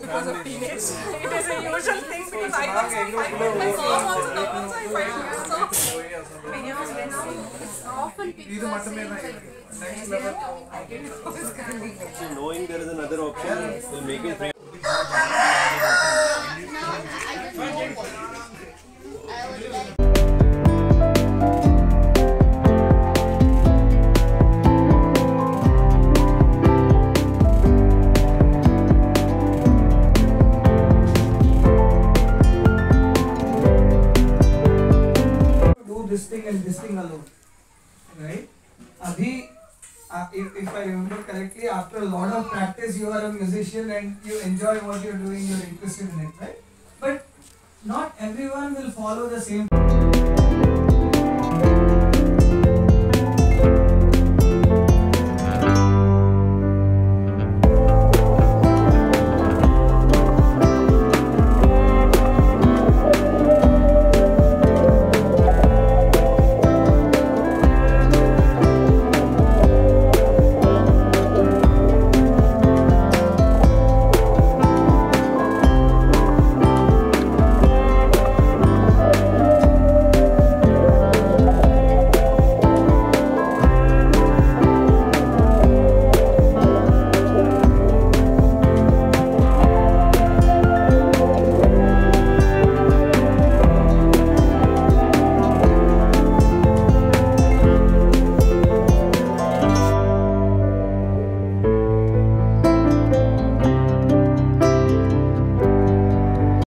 because of teenage. It is a usual thing because I was I my mom I didn't know this can be. Knowing there is another option will make it I would like do this thing and this thing alone, right? Uh, if, if I remember correctly, after a lot of practice, you are a musician and you enjoy what you're doing, you're interested in it, right? But not everyone will follow the same.